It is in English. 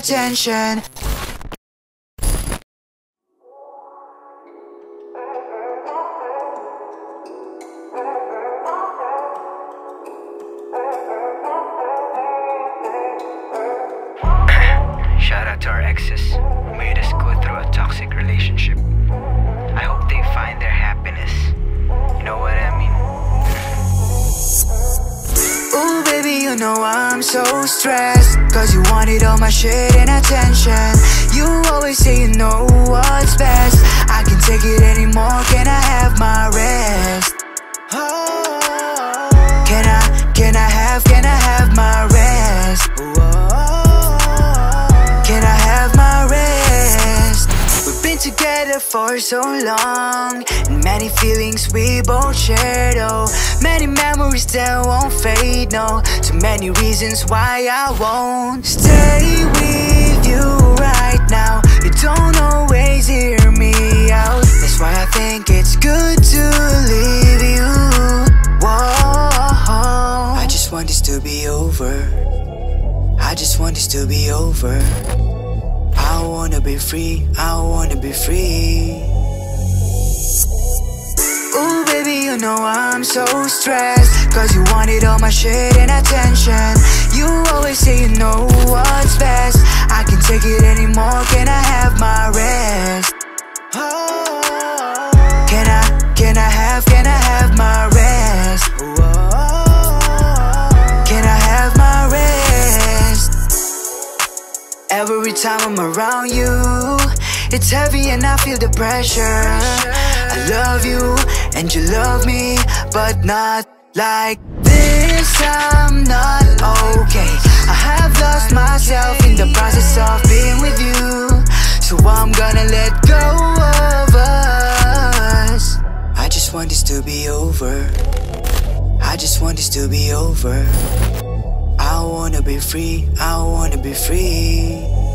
attention Shout out to our exes who made us go through a toxic relationship. You know I'm so stressed. Cause you wanted all my shit and attention. You together for so long. And many feelings we both shared Oh, many memories that won't fade No, too many reasons why I won't Stay with you right now. You don't always hear me out. That's why I think it's good to leave you. Whoa. I just want this to be over. I just want this to be over I wanna be free, I wanna be free. Ooh, baby, you know I'm so stressed. Cause you wanted all my shit and attention. Every time I'm around you, it's heavy and I feel the pressure. I love you and you love me, but not like this. I'm not okay. I have lost myself in the process of being with you, so I'm gonna let go of us. I just want this to be over. I just want this to be over. I wanna be free, I wanna be free.